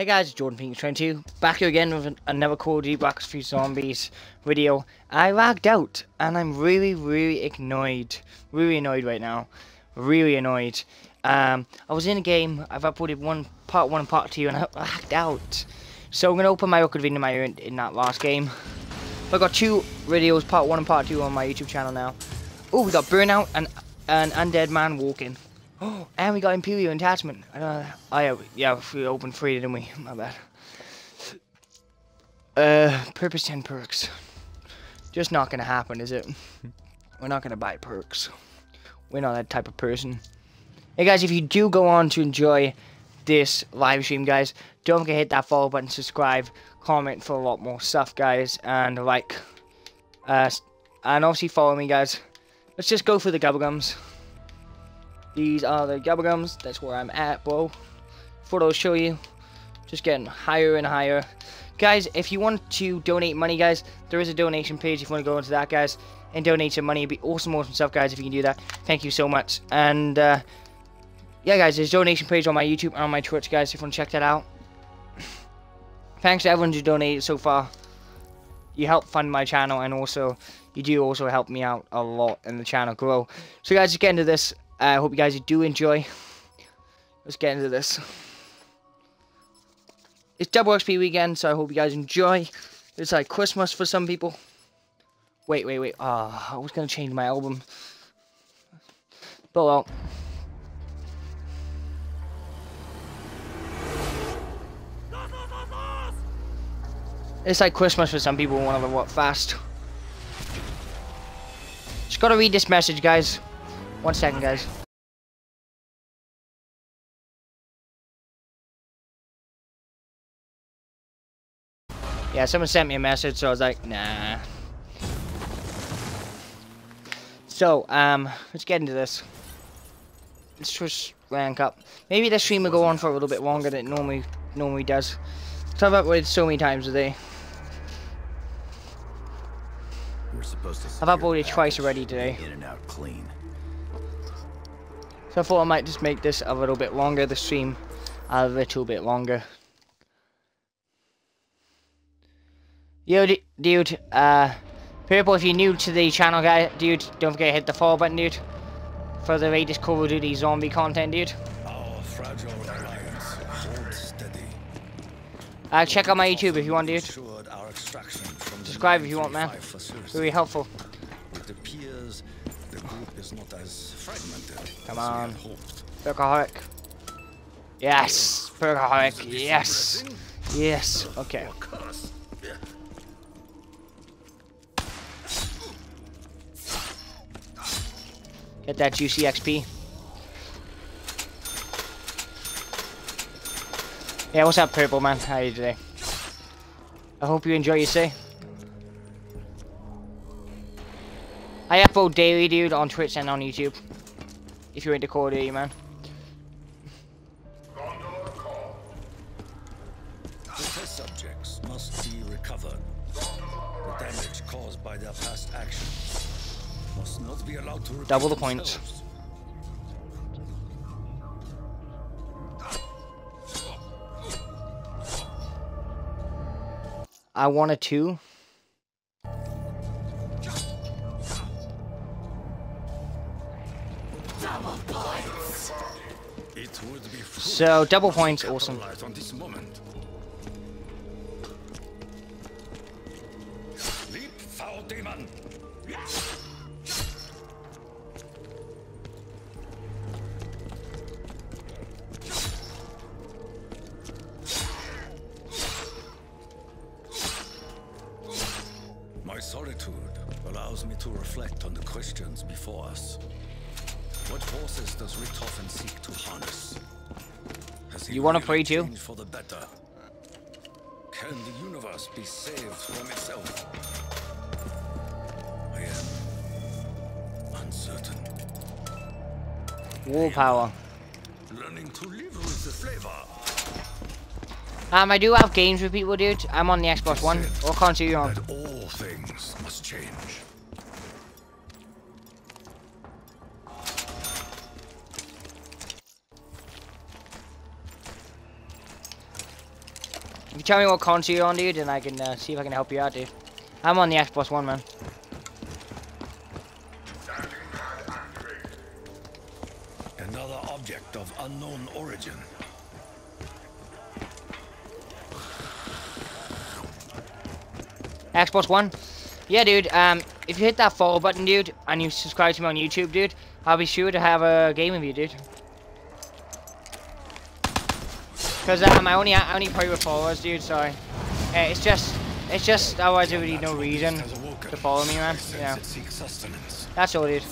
Hey guys, Jordan Phoenix 22 back here again with another Call of Duty Black Ops 3 Zombies video. I lagged out and I'm really, really annoyed. Really annoyed right now. Really annoyed. Um, I was in a game, I've uploaded one part 1 and part 2 and I lagged out. So I'm going to open my record video in, my, in that last game. I've got two videos, part 1 and part 2 on my YouTube channel now. Oh, we got Burnout and an Undead Man Walking. Oh, and we got Imperial Attachment. Uh, oh yeah, yeah, we opened free, didn't we? My bad. Uh, purpose 10 perks. Just not gonna happen, is it? We're not gonna buy perks. We're not that type of person. Hey guys, if you do go on to enjoy this live stream, guys, don't forget to hit that follow button, subscribe, comment for a lot more stuff, guys, and like. Uh, and obviously follow me, guys. Let's just go for the gums. These are the gums. That's where I'm at, bro. Photos show you. Just getting higher and higher. Guys, if you want to donate money, guys, there is a donation page if you want to go into that, guys, and donate some money. It'd be awesome, awesome stuff, guys, if you can do that. Thank you so much. And, uh, yeah, guys, there's a donation page on my YouTube and on my Twitch, guys, if you want to check that out. Thanks to everyone who donated so far. You help fund my channel, and also, you do also help me out a lot in the channel grow. So, guys, let's get into this. I uh, hope you guys do enjoy. Let's get into this. It's Double XP weekend, so I hope you guys enjoy. It's like Christmas for some people. Wait, wait, wait. Ah, uh, I was to change my album. But well. It's like Christmas for some people who want to what fast. Just gotta read this message, guys. One second, guys. Yeah, someone sent me a message, so I was like, nah. So, um, let's get into this. Let's just rank up. Maybe this stream will go on for a little bit longer than it normally normally does. I've uploaded so many times a day. I've uploaded twice already today. In and out clean. So I thought I might just make this a little bit longer, the stream a little bit longer. Yo, dude, uh, people, if you're new to the channel, guy, dude, don't forget to hit the follow button, dude, for the latest Call of Duty zombie content, dude. Uh, check out my YouTube if you want, dude. Subscribe if you want, man. Really helpful. It appears the group is not as fragmented. Come on. Perkaholic. Yes! Perkaholic, yes! Yes, okay. Get that juicy XP. Yeah, what's up, Purple Man? How are you today? I hope you enjoy your stay. I upload daily, dude, on Twitch and on YouTube. If you're into Call of Duty, man. The test subjects must be recovered. The damage caused by their past actions must not be allowed to Double the points. I want a to. So, double points, awesome. My solitude allows me to reflect on the questions before us. What forces does Richtofen seek to harness? You want to pray too? For the better. Can the universe be saved from itself? I am uncertain. Willpower. Learning to live with the flavor. Um, I do have games with people, dude. I'm on the Xbox One. What console you on? That all things must change. You tell me what console you're on, dude, and I can uh, see if I can help you out, dude. I'm on the Xbox One, man. Another object of unknown origin. Xbox One. Yeah, dude. Um, if you hit that follow button, dude, and you subscribe to me on YouTube, dude, I'll be sure to have a game with you, dude. Because um, I only I only play with followers, dude. So uh, it's just it's just otherwise there would be no reason to follow me, man. Yeah, that's all, dude.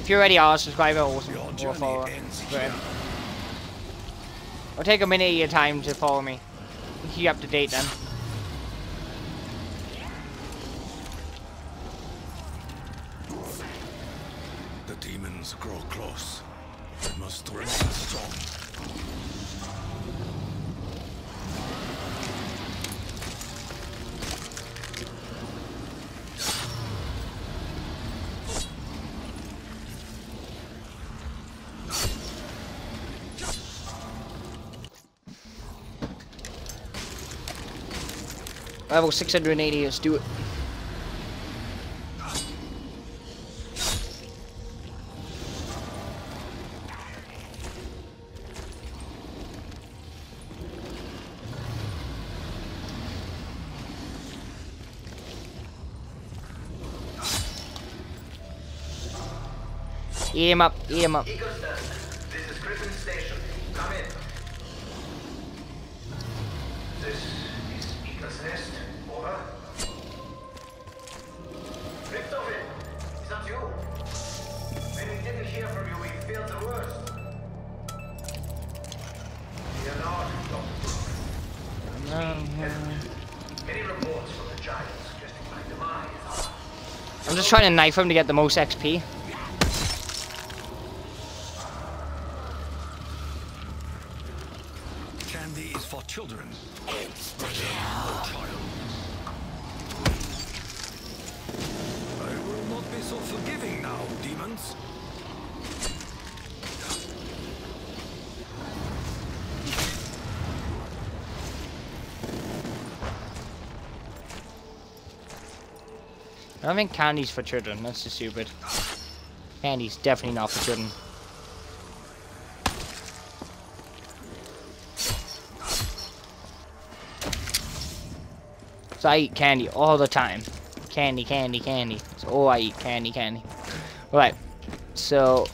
If you're ready, I'll subscribe awesome. Or follow. Great. I'll take a minute of your time to follow me. Keep you up to date then. Demons grow close. We must remain strong. Level 680, let's do it. My demise. I'm just trying to knife him to get the most XP. Don't think candy's for children. That's just stupid. Candy's definitely not for children. So I eat candy all the time. Candy, candy, candy. So all I eat candy, candy. Right. So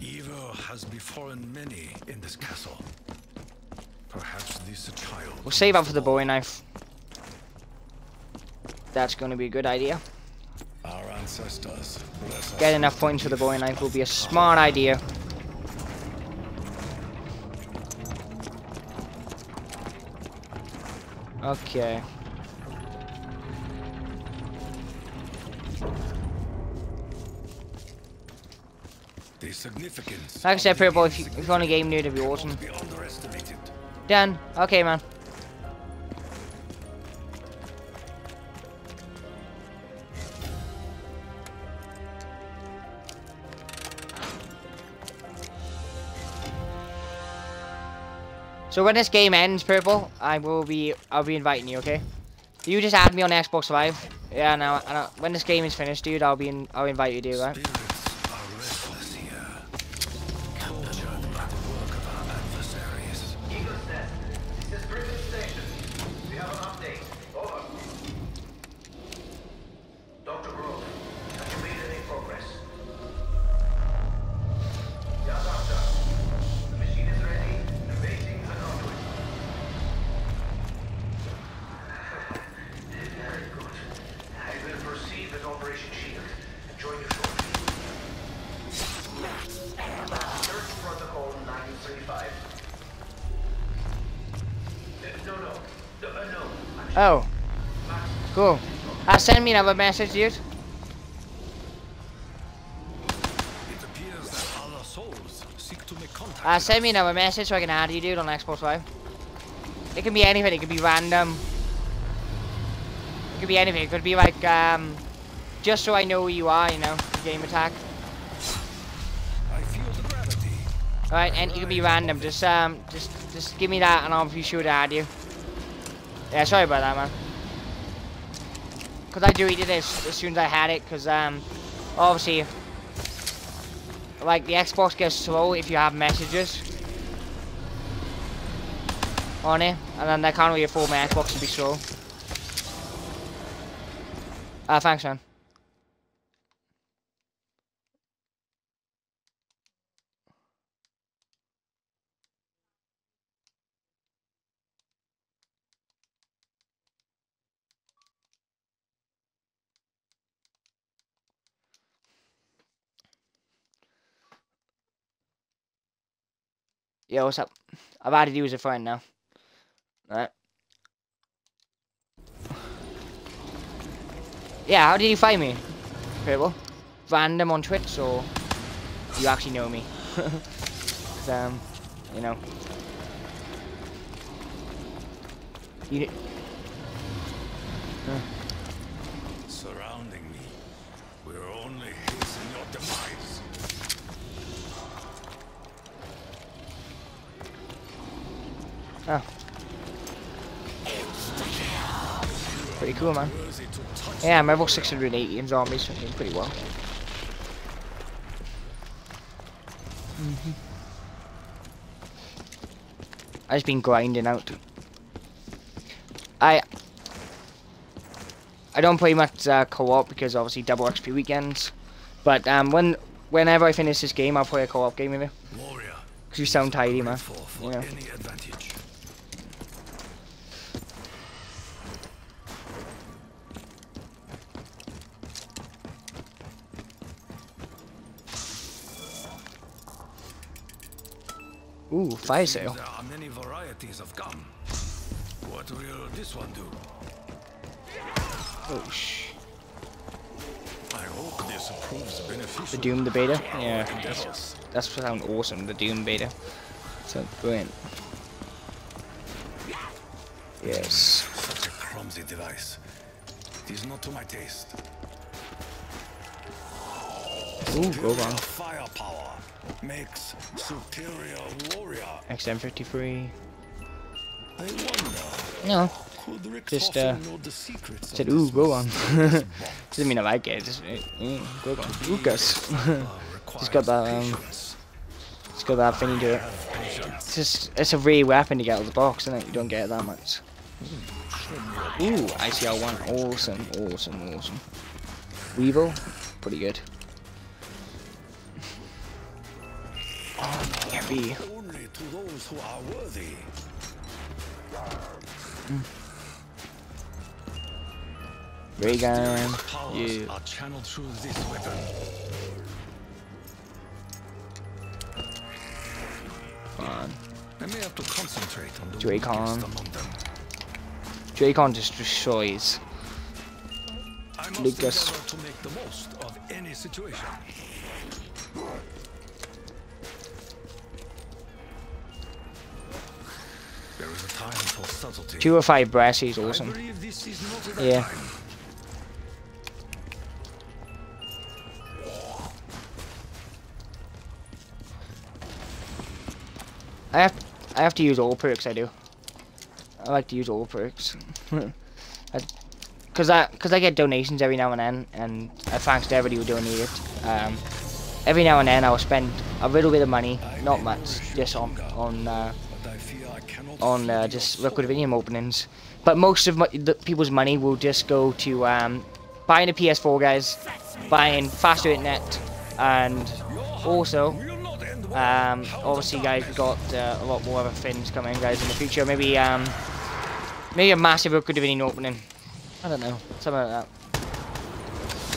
Evil has befallen many in this castle. Perhaps this child. we'll save up for the bowie knife. That's going to be a good idea. Our ancestors Get enough points for the bowie knife will be a smart idea. Okay. The significance. Like I said, Purple, if you, if you're on a game, dude, it'd be awesome. Done. Okay, man. So when this game ends, Purple, I will be, I'll be inviting you, okay? You just add me on Xbox Live. Yeah, no, when this game is finished, dude, I'll be, in, I'll invite you, dude, right? Oh. Cool. Uh, send me another message, dude. Uh, send me another message so I can add you, dude, on Xbox Live. It can be anything. It could be random. It could be anything. It could be like, um, just so I know who you are, you know. game attack. Alright, and it can be random. Just um just just give me that and I'll be sure to add you. Yeah, sorry about that man. Cause I deleted this as soon as I had it, cause um obviously like the Xbox gets slow if you have messages on it, and then I can't really afford my Xbox to be slow. Uh, thanks, man. Yo, what's up? I've added you as a friend now. Alright. Yeah, how did you find me? Cribble? Random on Twitch, or you actually know me? 'Cause, um, you know. You, oh. Pretty cool, man. Worthy to touch Yeah, I'm level 680 in zombies, so I'm doing pretty well. Mhm. I've been grinding out. I I don't play much uh, co-op because obviously double XP weekends. But um, when whenever I finish this game, I'll play a co-op game with you. Cause you sound tidy, man. Grateful for Yeah. any advantage. Ooh, fire sale. There are many varieties of gum. What will this one do? Oh sh. I hope this proves beneficial. The Doom, the beta. Yeah, endeavors. that's sound awesome. The Doom beta. Sounds brilliant. Yes. Such a clumsy device. It is not to my taste. Ooh, go on. Firepower makes superior warrior. XM53. I wonder, No. Just, uh, know the secrets Said, ooh, go on. Doesn't mean I like it. Just, uh, mm, go on. Lucas. Just got that, um, it's got that thingy to it. It's just, it's a rare weapon to get out of the box, isn't it? You don't get it that much. Ooh, ICR-1. Awesome, awesome, awesome. Weevil. Pretty good. Heavy. Only to those who are worthy. Ray gun. Yeah. are channeled through this weapon. Fun. I may have to concentrate on the Drakon. weakest. Drakon just destroys. I must Lucas. to make the most of any situation. There is a time for subtlety. 205 brass is I awesome. is Yeah. time. I have I have to use all perks. I do. I like to use all perks. Cause I, cause I get donations every now and then, and uh, thanks to everybody who donated. Um, every now and then I'll spend a little bit of money, not much, just on on uh, on uh, just your Liquid soul. Vinium openings. But most of the people's money will just go to um, buying a PS4, guys, buying faster internet, and also um, obviously, guys, we've got uh, a lot more other things coming, guys, in the future. Maybe, um, maybe a massive Liquid Divinium opening. I don't know, something like that.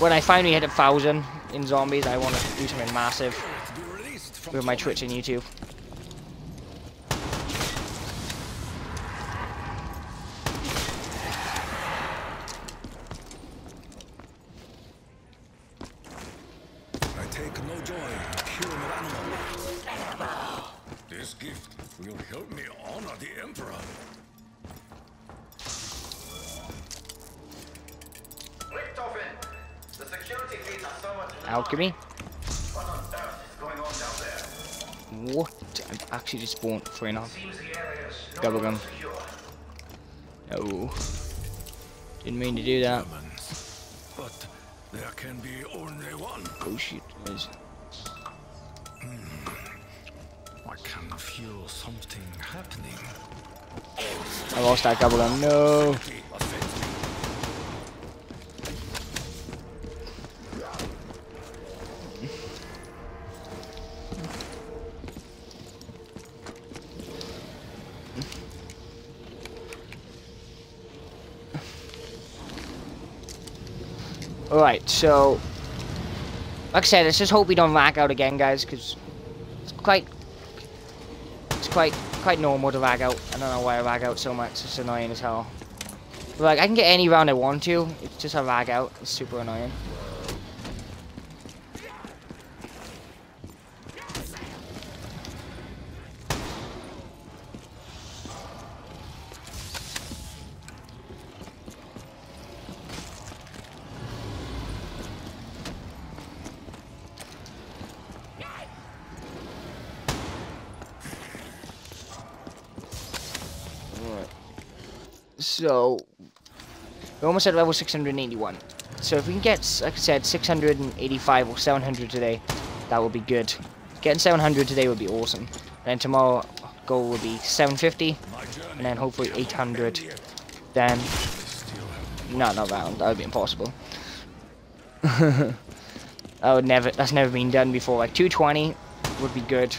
When I finally hit a thousand in zombies, I want to do something massive with my. Twitch and YouTube. Actually just spawned three and a half. Seems the area is no Double gun. No. Didn't mean to do that. But there can be only one. Oh shit. There's- hmm. I can feel something happening. I lost that double gun. No. Alright, so... Like I said, let's just hope we don't lag out again, guys, because it's quite... It's quite quite normal to lag out. I don't know why I lag out so much. It's annoying as hell. But, like, I can get any round I want to. It's just a lag out. It's super annoying. So, we're almost at level 681. So if we can get, like I said, 685 or 700 today, that would be good. Getting 700 today would be awesome. Then tomorrow, goal will be 750, and then hopefully 800. Then, have not not round, that would be impossible. that would never, that's never been done before. Like 220 would be good,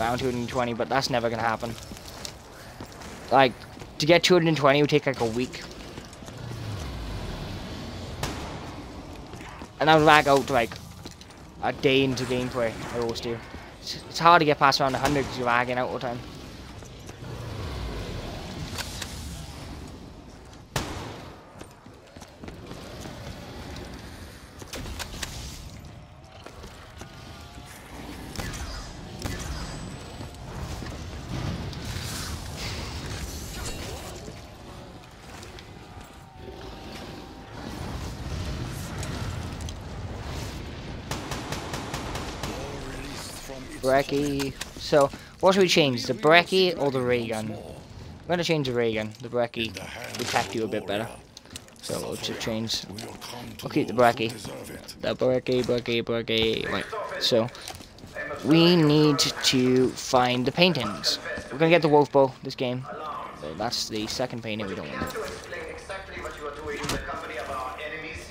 round 220, but that's never gonna happen. Like, to get 220 would take like a week. And I would lag out like a day into gameplay. I always do. It's, it's hard to get past around 100 because you're lagging out all the time. Brecci. So, what should we change? The Brecci or the ray gun? I'm gonna change the ray gun. The hands protect you a bit better. So we'll just change to I'll keep the Brecci. the Brecci, Brecci, Brecci. Right. So, we need to find the paintings. We're gonna get the wolf bow this game. So that's the second painting we don't want. to explain exactly what you are doing in the company of our enemies?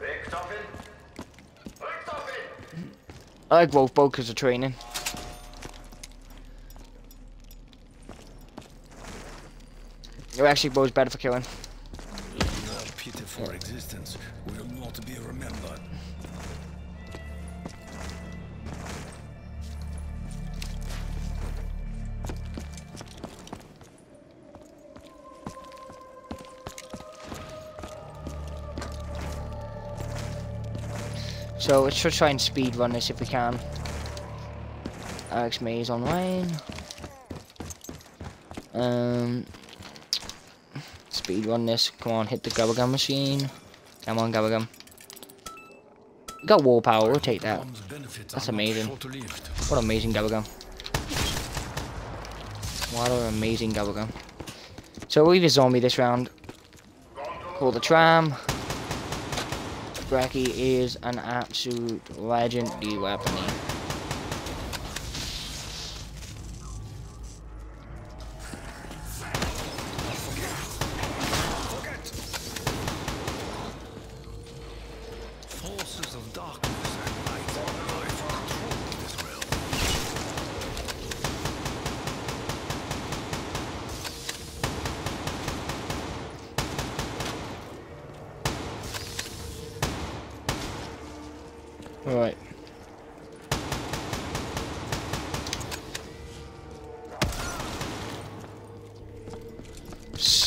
Richtofen? Richtofen! I like both bow because of training. Your actually bow's better for killing. So let's just try and speed run this if we can. Alex Mays online. Um, speed run this. Come on, hit the GobbleGum machine. Come on, GobbleGum. Got war power. We'll take that. That's amazing. What amazing GobbleGum. What an amazing GobbleGum. So we've a zombie this round. Call the tram. Brecci is an absolute legendary weapon.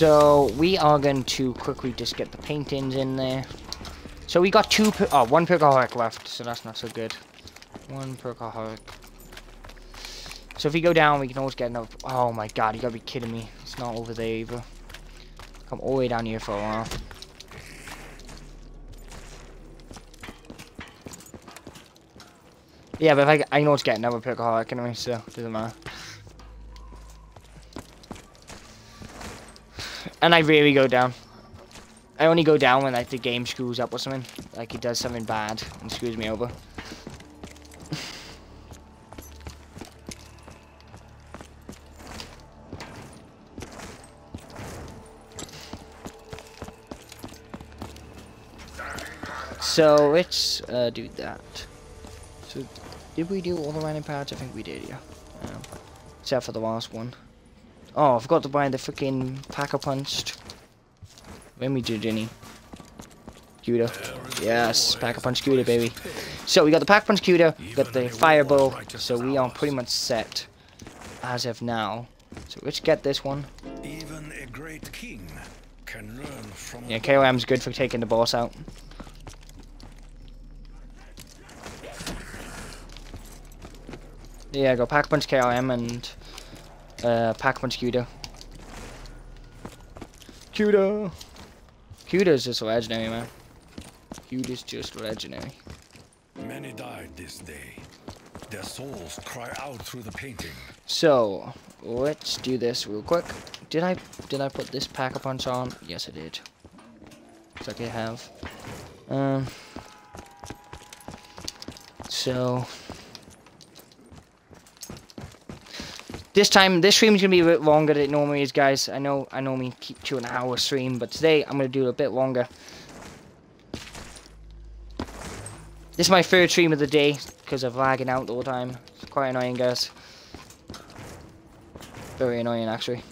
So we are going to quickly just get the paintings in there. So we got two, oh, one per one perkaholic left, so that's not so good. One perkaholic. So if we go down, we can always get another. Oh my god, you gotta be kidding me! It's not over there either. Come all the way down here for a while. Yeah, but if I, I know it's getting another pickaholic anyway, so it doesn't matter. And I rarely go down. I only go down when like the game screws up or something. Like it does something bad and screws me over. so let's uh, do that. So did we do all the mining parts? I think we did, yeah. Um, except for the last one. Oh, I forgot to buy the freaking packer punched. When we did any. Kuda. Yes, packer punch Kuda, baby. So we got the pack punch Kuda, got the fireball, so we are pretty much set as of now. So let's get this one. Even a great king can learn from Yeah, KRM's good for taking the boss out. Yeah, go pack punch KRM and uh, pack punch Kuda. Kuda! Kuda's just legendary, man. Kuda's just legendary. Many died this day. Their souls cry out through the painting. So, let's do this real quick. Did I did I put this pack a punch on? Yes, I did. Looks like I have. Um. So. This time, this stream is gonna be a bit longer than it normally is, guys. I know, I normally keep to an hour stream, but today I'm gonna do it a bit longer. This is my third stream of the day because of lagging out all the time. It's quite annoying, guys. Very annoying, actually.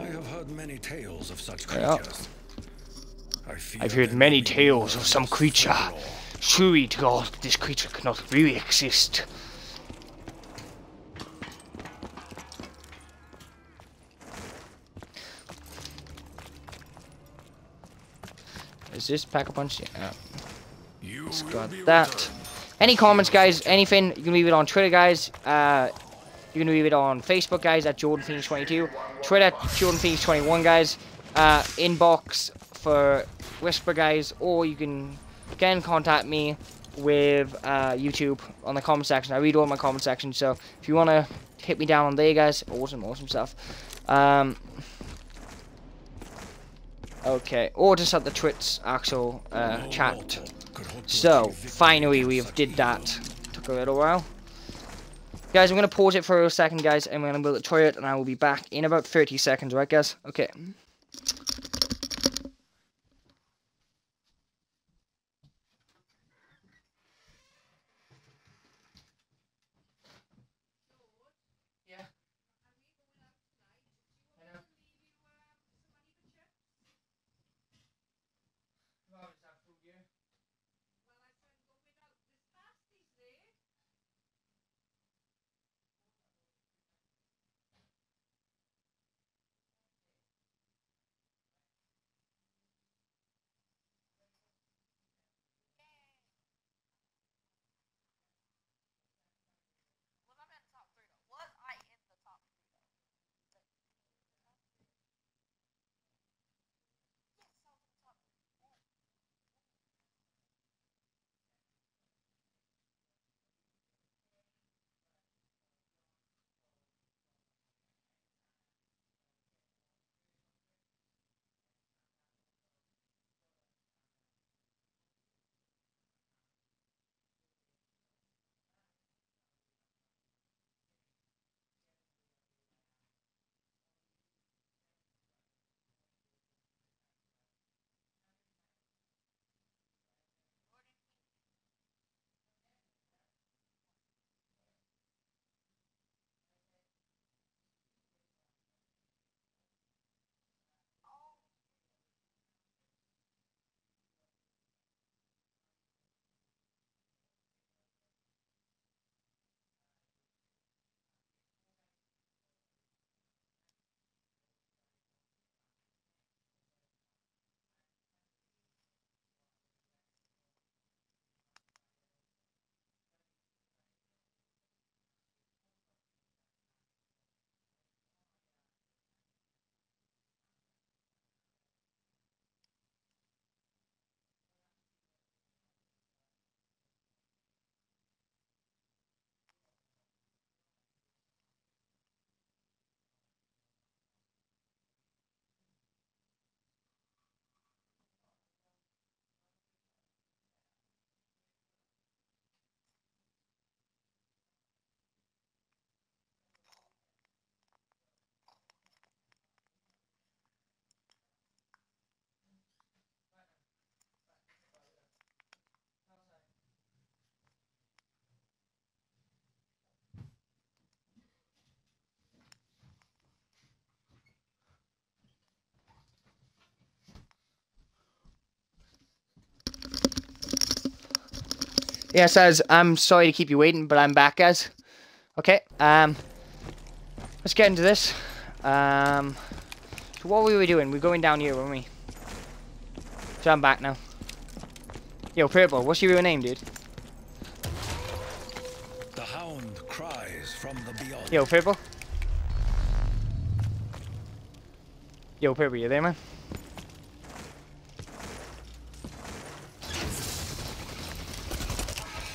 I have heard many tales of such creatures. I fear I've heard many tales of some creature. Surely to God, this creature cannot really exist. Is this pack a punch? Yeah. You Just will got that. Any comments, guys? Anything? You can leave it on Twitter, guys. Uh, you can leave it on Facebook, guys, at Jordan Phoenix 22. Twitter, Jordan Phoenix 21, guys. Uh, inbox for Whisper, guys, or you can again contact me with uh, YouTube on the comment section. I read all my comment section, so if you want to hit me down on there, guys, awesome, awesome stuff. Um, okay, or just at the Twit's actual uh, chat. So, finally we've did that. Took a little while. Guys, I'm going to pause it for a second, guys, and we're going to build the toilet, and I will be back in about 30 seconds, right, guys? Okay. Yes, as I'm sorry to keep you waiting, but I'm back, guys. Okay, um, let's get into this. Um, so what were we doing? We're going down here, weren't we? So I'm back now. Yo, Purple, what's your real name, dude? The hound cries from the beyond. Yo, Purple. Yo, Purple, you there, man?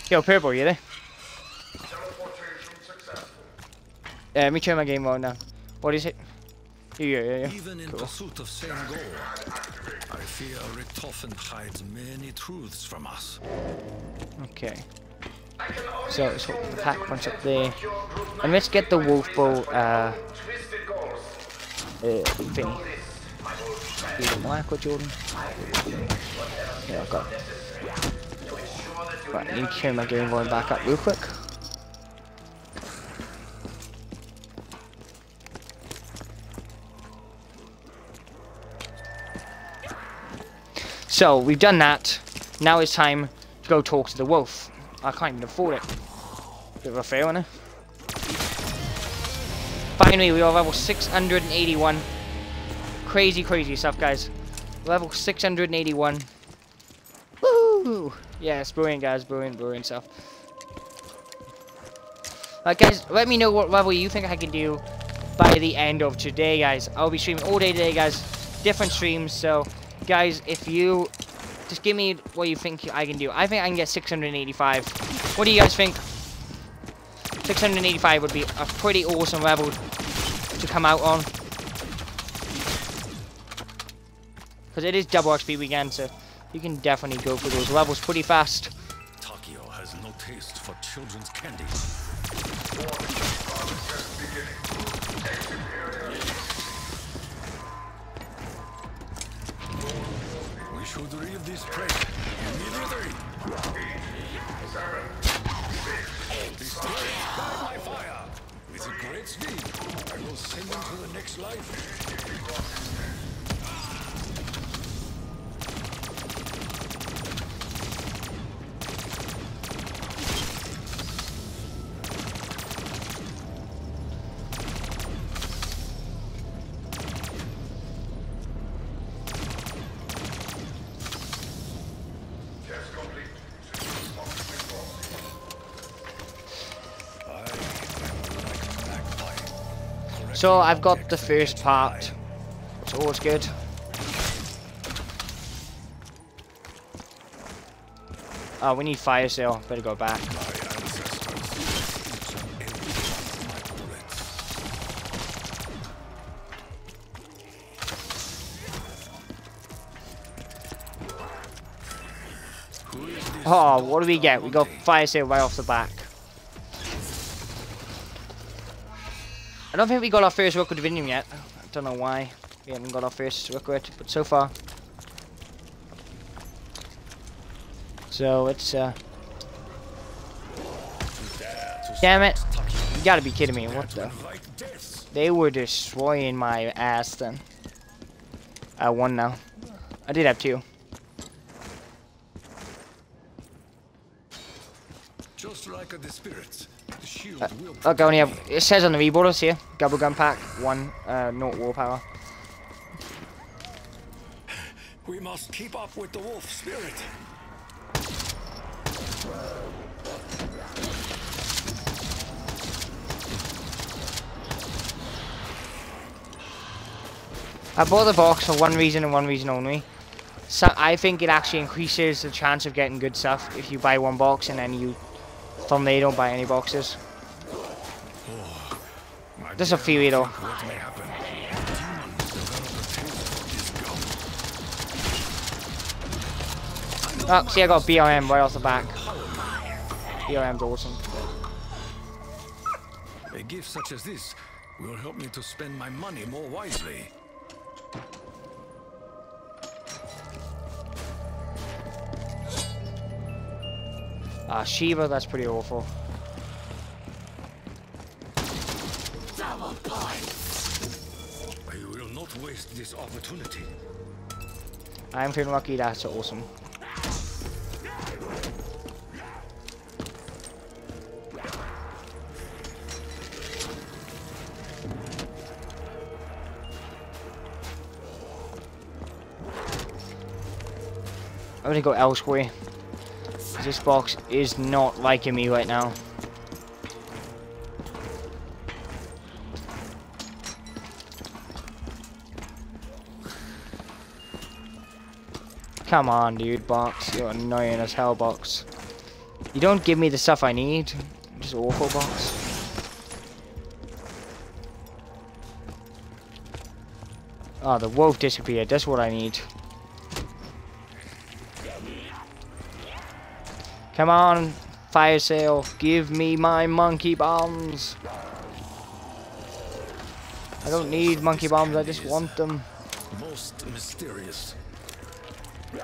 Yo, Purple, you there? Yeah, let me turn my game on now. What is it? Yeah, yeah, yeah. Even in pursuit of same goal, I fear Richtofen hides many truths from us. Okay. I So, so the pack punch up there. to launch your group And let's get the wolf bow, uh, uh, thing. Know this, my old friend. Do the black Jordan. Yeah, I've got. To ensure that you Right, I need to turn my game volume back up real quick. So, we've done that. Now it's time to go talk to the wolf. I can't even afford it. Bit of a fail, innit? Finally, we are level 681. Crazy, crazy stuff, guys. Level 681. Woo! Yeah, it's brilliant, guys. Brilliant, brilliant stuff. Right, guys, let me know what level you think I can do by the end of today, guys. I'll be streaming all day today, guys. Different streams, so, guys, if you... Just give me what you think I can do. I think I can get 685. What do you guys think? 685 would be a pretty awesome level to come out on. Because it is double XP weekend, so you can definitely go for those levels pretty fast. Takeo has no taste for children's candy. We should leave this place immediately. Destroy fire. With a great speed, I will send them to the next life. Test complete. Systems functioning properly. I am like a magpie. So I've got the first part. It's always good. Oh, we need fire sale. Better go back. Oh, what do we get? We got fire sale right off the back. I don't think we got our first record Divinium yet. I don't know why we haven't got our first record, but so far. So it's uh. Damn it! You gotta be kidding me! What the? They were destroying my ass then. I won now. I did have two. Just like the spirits, Uh, I only have. It says on the reborders here. GobbleGum pack one. Uh, not war power. We must keep up with the wolf spirit. I bought the box for one reason and one reason only. So I think it actually increases the chance of getting good stuff if you buy one box and then you from there don't buy any boxes. Taste for this gum. Oh, see I got BRM right off the back. BRM's awesome. A gift such as this will help me to spend my money more wisely. Ah, Shieva, that's pretty awful. this opportunity. I'm feeling lucky, that's awesome. I'm gonna go elsewhere. This box is not liking me right now. Come on, dude, box. You're annoying as hell, box. You don't give me the stuff I need. Just awful, box. Oh, the wolf disappeared. That's what I need. Come on, fire sale. Give me my monkey bombs. I don't need monkey bombs. I just want them. Most mysterious. To.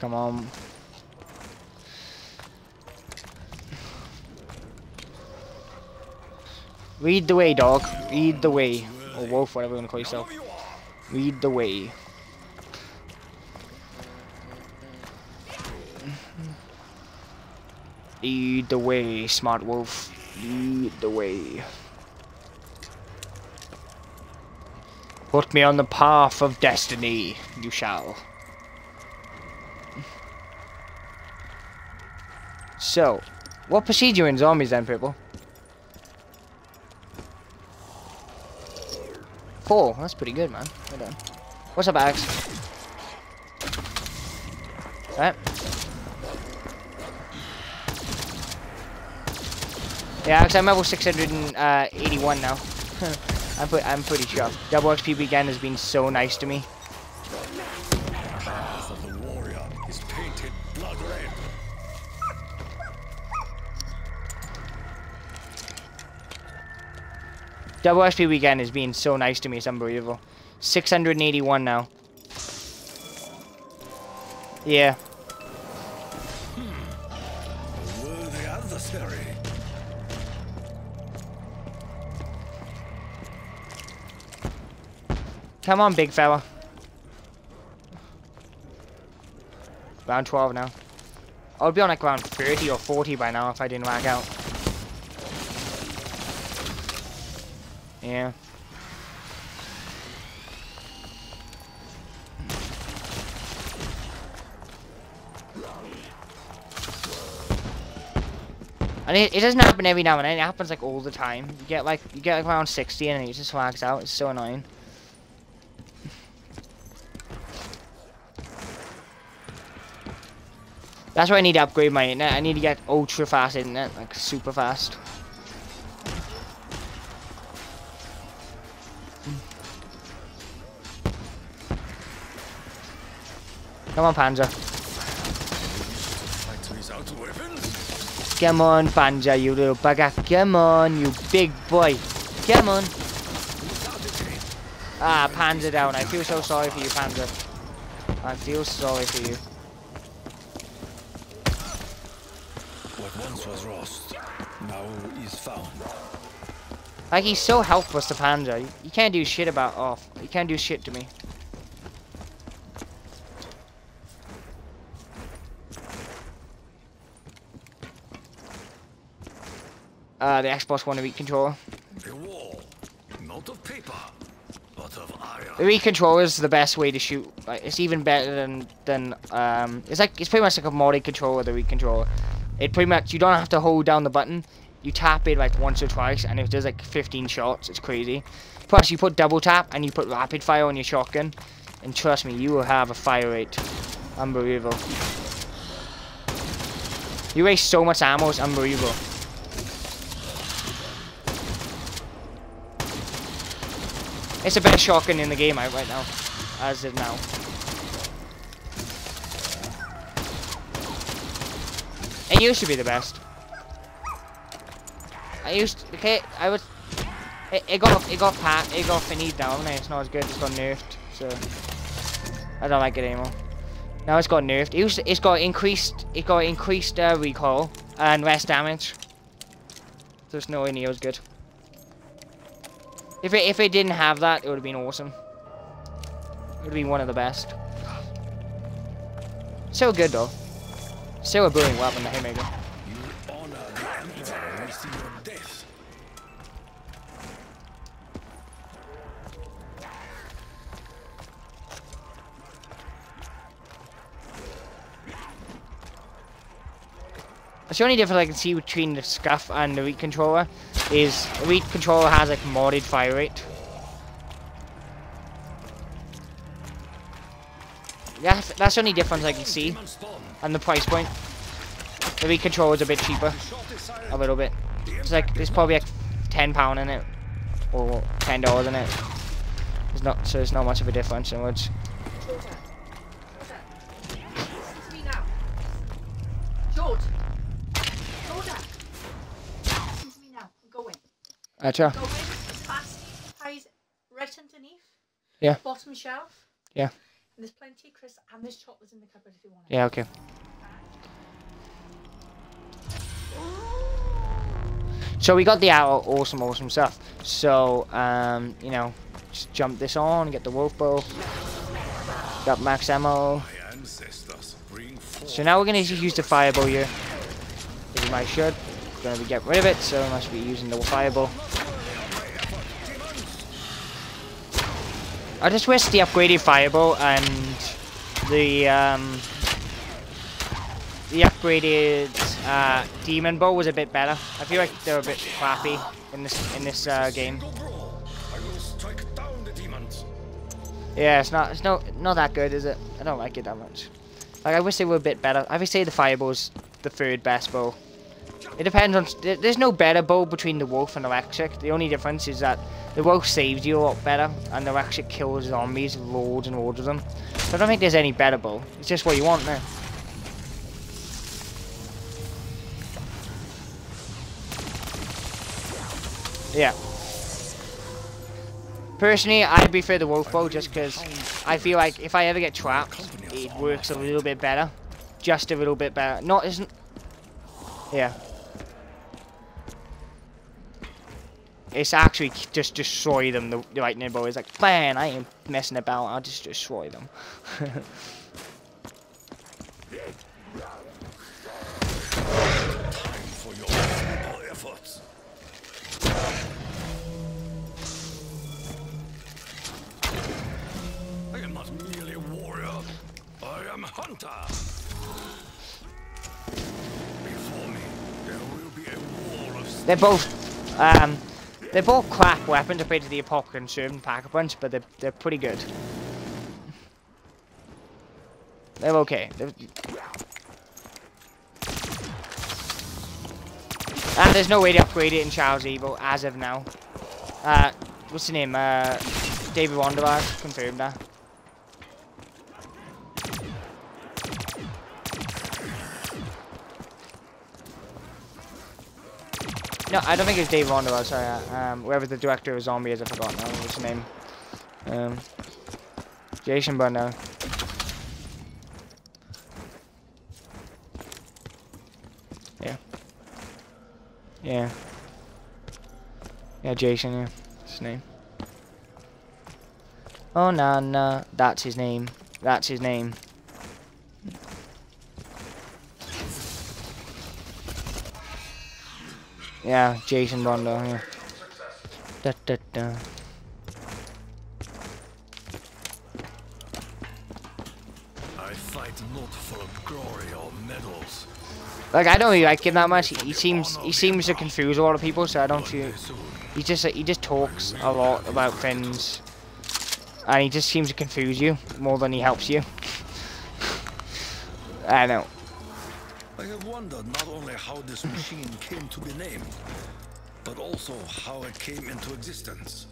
Come on. Read the way, dog. Read the way. Or wolf, whatever you want to call yourself. Read the way. Lead the way, smart wolf. Lead the way. Put me on the path of destiny. You shall. So, what procedure in zombies then, people? Four. That's pretty good, man. Well done. What's up, Alex? Right. Yeah, Alex, I'm level 681 uh, now. I'm, pre I'm pretty sure. Double XP weekend has been so nice to me. is. Double XP weekend has been so nice to me, it's unbelievable. 681 now. Yeah. Come on, big fella. Round 12 now. I would be on like round 30 or 40 by now if I didn't lag out. Yeah. And it, it doesn't happen every now and then, it happens like all the time. You get like, you get like around 60 and it just lags out, it's so annoying. That's why I need to upgrade my internet. I need to get ultra fast internet, like super fast. Come on, Panzer. Come on, Panzer, you little bugger. Come on, you big boy. Come on. Ah, Panzer down. I feel so sorry for you, Panzer. I feel sorry for you. What once was lost, now is found. Like, he's so helpless, the Panzer. You, you can't do shit about off. You can't do shit to me. Uh, the Xbox One Elite controller. A wall, not of paper, but of iron. The Elite controller is the best way to shoot. Like, it's even better than than um. It's like it's pretty much like a modded controller. The Elite controller. It pretty much you don't have to hold down the button. You tap it like once or twice, and it does like 15 shots. It's crazy. Plus, you put double tap and you put rapid fire on your shotgun, and trust me, you will have a fire rate. Unbelievable. You waste so much ammo. It's unbelievable. It's the best shotgun in the game right now, as of now. Used to be the best. I used to, okay, I was it, it got it got pat it got finished now, it's not as good, it's got nerfed, so I don't like it anymore. Now it's got nerfed. It used to, it's got increased it got increased uh, recoil and less damage. So it's nowhere near as good. If it if it didn't have that, it would have been awesome. It would have been one of the best. So good though. Still Brewing will weapon, the Haymaker. That's the only difference I can see between the Scuff and the reed Controller is the reed Controller has like modded fire rate. That's, that's the only difference I can see. And the price point. The Elite controller is a bit cheaper. Shot is silenced. A little bit. It's like, there's probably like £10 in it. Or $10 in it. There's not, so there's not much of a difference in words. George. George. Listen to me now. George. George. Listen to me now. I'm going. Gotcha. Go in as fast as right underneath. Yeah. Bottom shelf. Yeah. There's plenty, Chris, and there's chocolates in the cupboard if you want it. Yeah, okay. So we got the awesome, awesome stuff. So, um, you know, just jump this on, get the wolf bow. Got max ammo. So now we're gonna use the fireball here. As I should. Gonna be get rid of it, so we must be using the fireball. I just wish the upgraded fireball and the um, the upgraded uh, demon bow was a bit better. I feel like they're a bit crappy in this in this uh, game. Yeah, it's not it's no not that good, is it? I don't like it that much. Like I wish they were a bit better. I would say the fireball's the third best bow. It depends on. There's no better bow between the wolf and the electric. The only difference is that the wolf saves you a lot better, and the electric kills zombies, loads and loads of them. So I don't think there's any better bow. It's just what you want now. Yeah. Personally, I prefer the wolf bow just because I feel like if I ever get trapped, it works a little bit better. Just a little bit better. Not isn't. Yeah. It's actually just destroy them. The, lightning bow is like, man, I ain't messing about. I'll just destroy them. They're both, um, they're both crap weapons compared to the Apothicon Servant Pack a Punch, but they're they're pretty good. They're okay. They're, and there's no way to upgrade it in Charles Evil as of now. Uh, what's the name? Uh, David Vonderhaar confirmed that. No, I don't think it's Dave Vonderhaar, sorry. Um, whoever the director of Zombie is, I forgot. His name? Um, Jason Blundell. Yeah. Yeah. Yeah, Jason, yeah. His name. Oh, nah, nah. That's his name. That's his name. Yeah, Jason Rondo, yeah. Da, da, da. I fight not for glory or medals. Like, I don't really like him that much. He, he seems he seems to confuse a lot of people, so I don't feel... He just he just talks a lot about things, and he just seems to confuse you more than he helps you. I know. I have wondered not only how this machine came to be named, but also how it came into existence.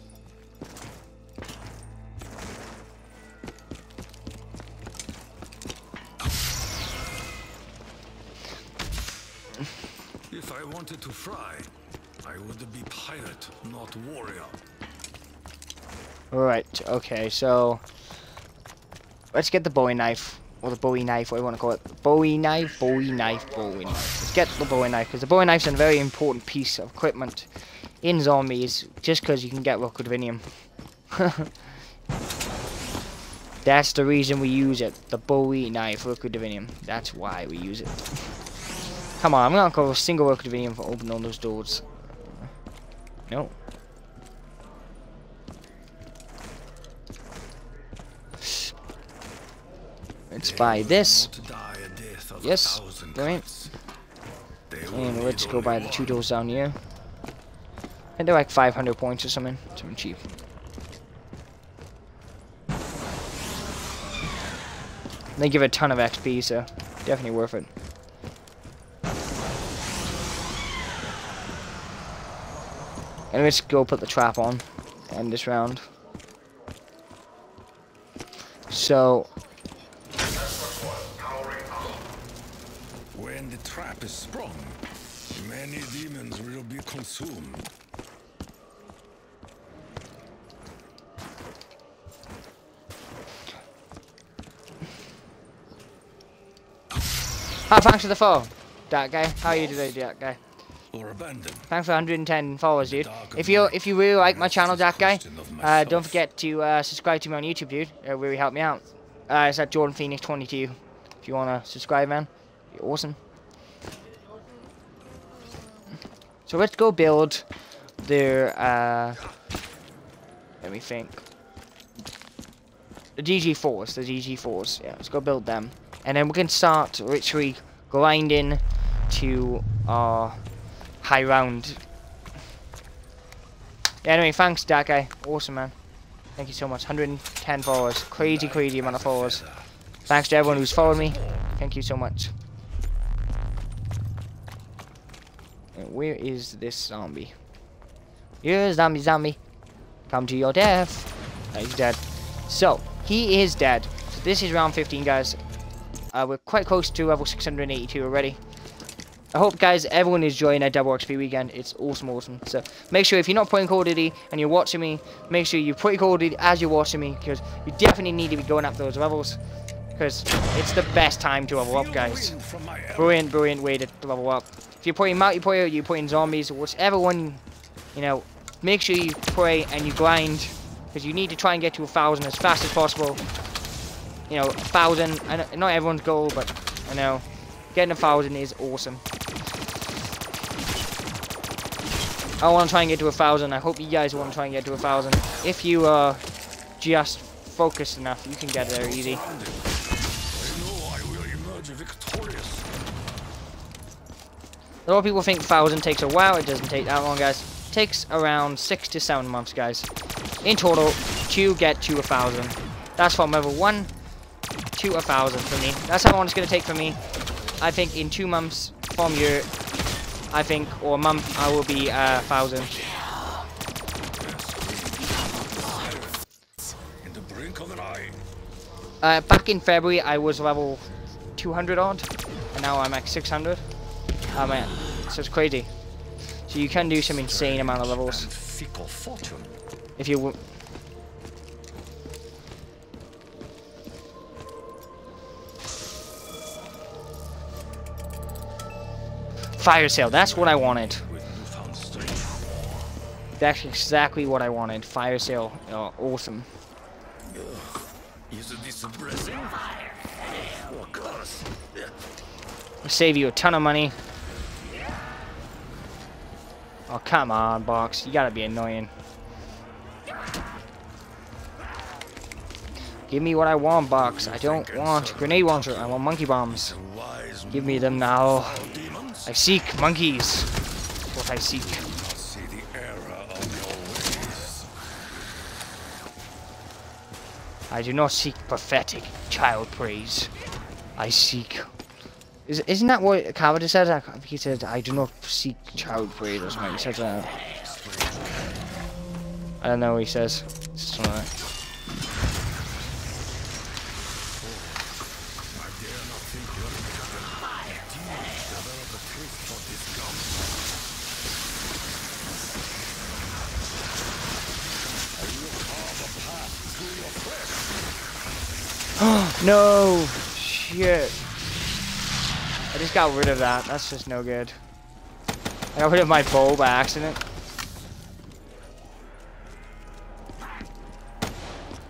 If I wanted to fry, I would be pirate, not warrior. Right. Okay. So let's get the Bowie knife or the Bowie knife, what you want to call it. Bowie knife, Bowie knife, Bowie knife. Let's get the Bowie knife because the Bowie knife's a very important piece of equipment in zombies, just because you can get Liquid Divinium. That's the reason we use it. The Bowie knife, Liquid Divinium. That's why we use it. Come on, I'm not gonna go a single Liquid Divinium for opening all those doors. No. Let's buy this. Yes. They And let's go buy the two doors down here. And they're like 500 points or something. Something cheap. They give a ton of XP, so definitely worth it. And let's go put the trap on. End this round. So, trap is sprung, many demons will be consumed. ah, thanks for the follow, that guy. How are you today, that guy? Or abandoned. Thanks for 110 followers, dude. If you if you really like my channel, that guy, uh, don't forget to uh, subscribe to me on YouTube, dude. It really help me out. Uh, it's at Jordan Phoenix 22. If you wanna subscribe, man, be awesome. So let's go build their. Uh, let me think. The DG4s, the DG4s. Yeah, let's go build them, and then we can start literally grinding to our high round. Yeah, anyway, thanks, that guy. Awesome, man. Thank you so much. 110 followers. Crazy, crazy amount of followers. Thanks to everyone who's followed me. Thank you so much. And where is this zombie? Here, zombie, zombie. Come to your death. He's dead. So, he is dead. So this is round 15, guys. Uh, we're quite close to level 682 already. I hope, guys, everyone is enjoying our double XP weekend. It's awesome, awesome. So, make sure if you're not playing Call of Duty and you're watching me, make sure you play Call of Duty as you're watching me, because you definitely need to be going up those levels, because it's the best time to level up, guys. Wind from my arrow. Brilliant, brilliant way to level up. If you're playing multiplayer, you're playing zombies, whichever one, you know, make sure you play and you grind, because you need to try and get to a thousand as fast as possible. You know, a thousand, I know, not everyone's goal, but I know, getting a thousand is awesome. I want to try and get to a thousand. I hope you guys want to try and get to a thousand. If you are just focused enough, you can get there easy. A lot of people think 1,000 takes a while. It doesn't take that long, guys. It takes around 6 to 7 months, guys. In total, to get to a 1,000. That's from level 1 to a 1,000 for me. That's how long it's going to take for me. I think in 2 months from your, I think, or a month, I will be uh, 1,000. In the brink of an eye. Uh, back in February, I was level 200 odd. And now I'm at 600. Oh man, so it's crazy. So you can do some insane amount of levels. Fickle fortune. If you... Fire sale, that's what I wanted. With newfound strength. That's exactly what I wanted. Fire sale, oh, awesome. Isn't this? Or curse? Save you a ton of money. Oh, come on, Box. You gotta be annoying. Give me what I want, Box. I don't want grenade launcher. I want monkey bombs. Give me them now. I seek monkeys. What I seek. I do not seek pathetic child praise. I seek. Is, isn't that what Kavada said? He said, I do not seek child praise or something. He says that. I don't know what he says. It's something like not. No! Shit. I just got rid of that. That's just no good. I got rid of my bow by accident.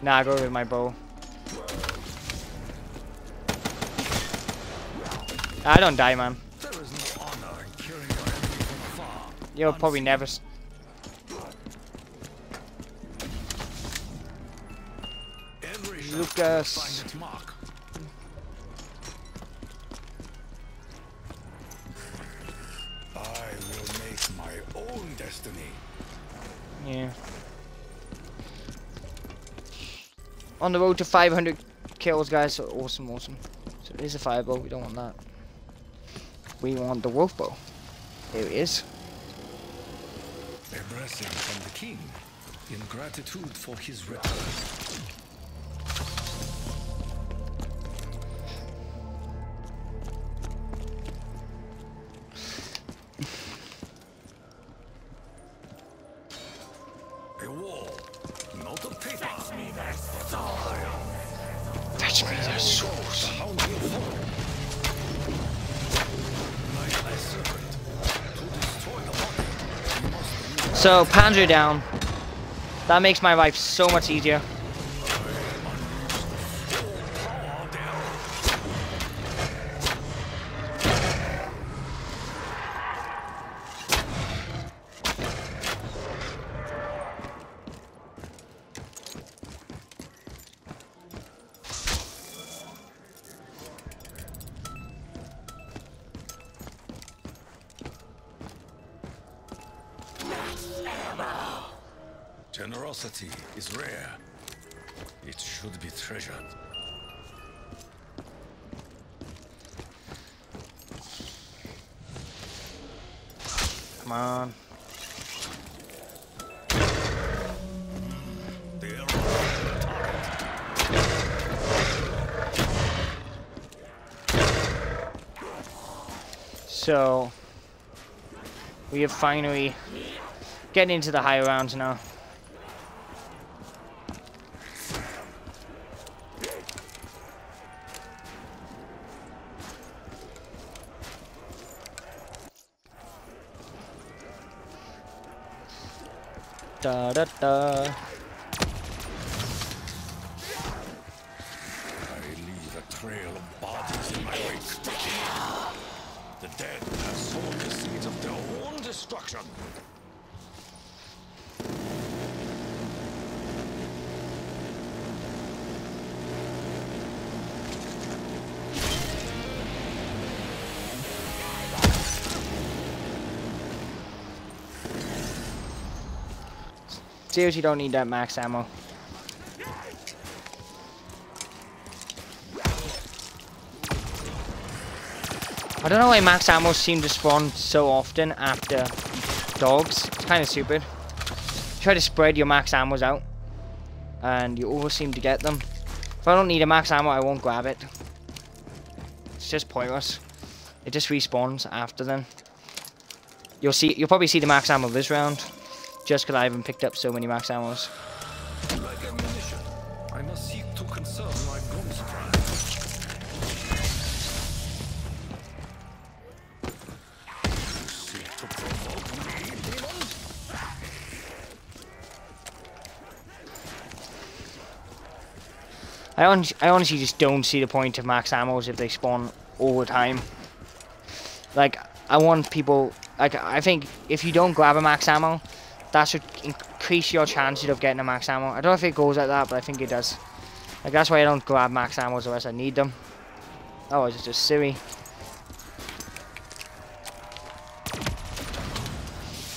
Nah, I got rid of my bow. I don't die, man. There is no honor in killing your enemy from afar. You'll probably never. s- Every shaft will Lucas. Yeah. On the road to 500 kills, guys. So awesome, awesome. So is a fireball. We don't want that. We want the wolf bow. Here it is. A blessing from the king in gratitude for his return. So, Panzer down. That makes my life so much easier. Finally getting into the higher rounds now. Da da da. Seriously, you don't need that max ammo. I don't know why max ammo seem to spawn so often after dogs. It's kind of stupid. Try to spread your max ammos out, and you always seem to get them. If I don't need a max ammo, I won't grab it. It's just pointless. It just respawns after then. You'll see. You'll probably see the max ammo this round, just because I haven't picked up so many max ammos. Like I must seek to conserve my I honestly just don't see the point of max ammos if they spawn all the time. Like, I want people... Like, I think if you don't grab a max ammo, that should increase your chances of getting a max ammo. I don't know if it goes like that, but I think it does. Like, that's why I don't grab max ammo unless I need them. Oh, it's just Siri.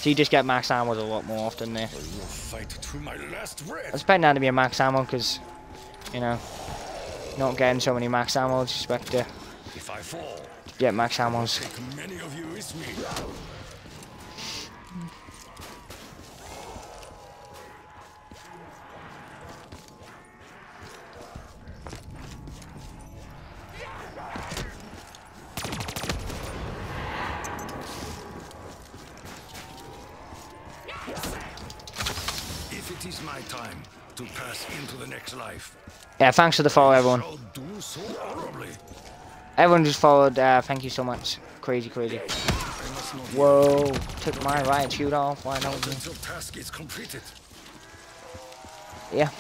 So you just get max ammo a lot more often there. I will fight to my last I expect that to be a max ammo because, you know, not getting so many max ammo, I expect to If I fall, get max ammos. take many of you with me. If it is my time to pass into the next life, Yeah, thanks for the follow, everyone. so. Everyone just followed. Uh, thank you so much. Crazy, crazy. I must not Whoa, took my right shoot off. Why not? until task is completed. Yeah.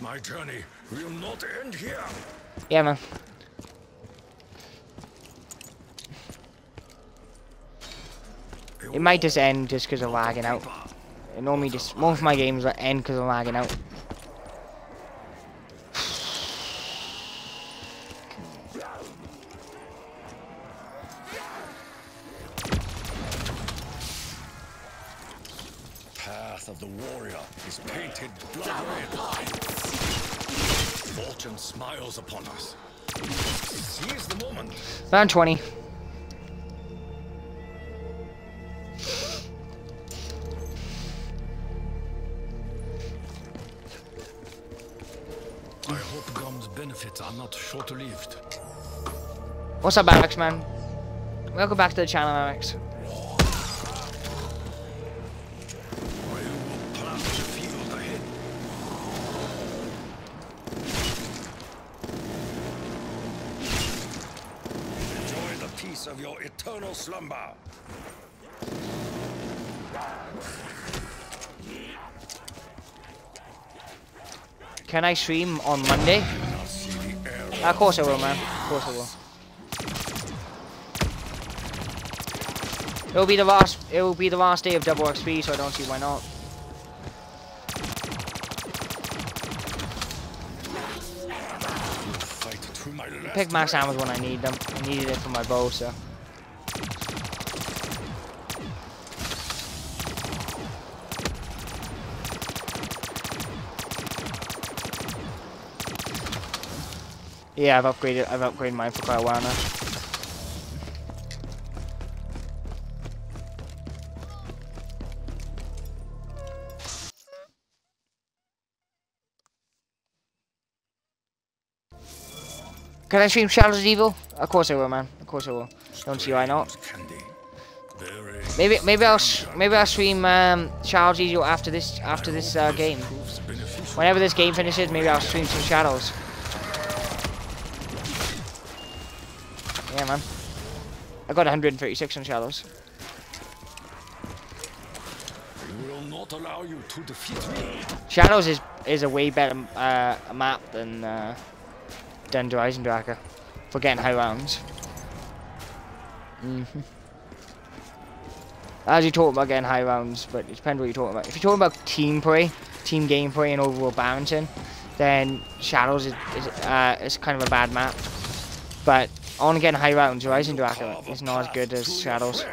My journey will not end here. Yeah, man. It might just end just because of lagging out. It normally just, most of my games end because of lagging out. Of the warrior is painted blood red. Fortune smiles upon us. Seize the moment. Round 20. What's up, Alex, man? Welcome back to the channel, Alex. I will plow the field ahead. Enjoy the peace of your eternal slumber. Can I stream on Monday? Now see the air Of course I will, man. Of course I will. It'll be the last. It will be the last day of double XP, so I don't see why not. fight my last Pick max ammo when I need them. I needed it for my bow, so. Yeah, I've upgraded. I've upgraded mine for quite a while now. Can I stream Shadows of Evil? Of course I will, man. Of course I will. Don't see why not. Maybe maybe I'll maybe I'll stream um, Shadows of Evil after this after this uh, game. Whenever this game finishes, maybe I'll stream some Shadows. Yeah, man. I got 136 on Shadows. Shadows is is a way better uh, map than uh, than Eisendrache for getting high rounds. hmm As you talk about getting high rounds, but it depends what you're talking about. If you're talking about team play, team gameplay, and overall balancing, then Shadows is is, uh, is kind of a bad map. But on getting high rounds, Eisendrache is not as good as Shadows.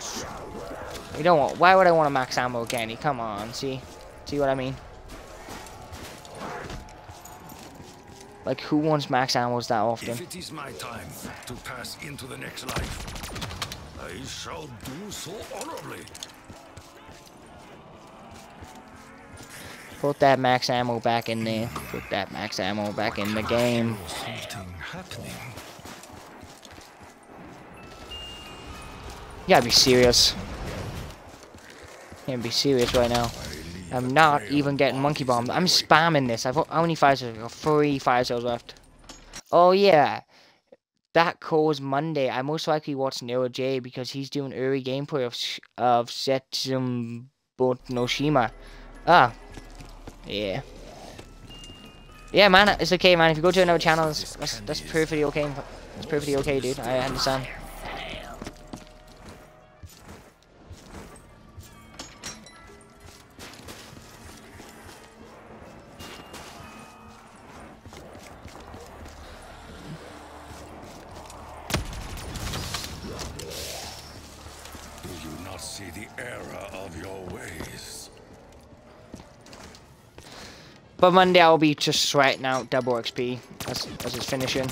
You don't want. Why would I want to max ammo again? Come on, see, see what I mean? Like, who wants max ammos that often? If it is my time to pass into the next life, I shall do so honorably. Put that max ammo back in there. Put that max ammo back in the game. Something happening. You gotta be serious. You gotta be serious right now. I'm not even getting monkey bombed. I'm spamming this. I've many fire sales? I've got three fire sales left. Oh yeah. That calls Monday. I most likely watch NoahJ because he's doing early gameplay of of Setsum Noshima. Ah. Yeah. Yeah, man, it's okay, man. If you go to another channel, that's, that's, that's perfectly okay. That's perfectly okay, dude. I understand. But Monday I'll be just sweating out double XP as, as it's finishing.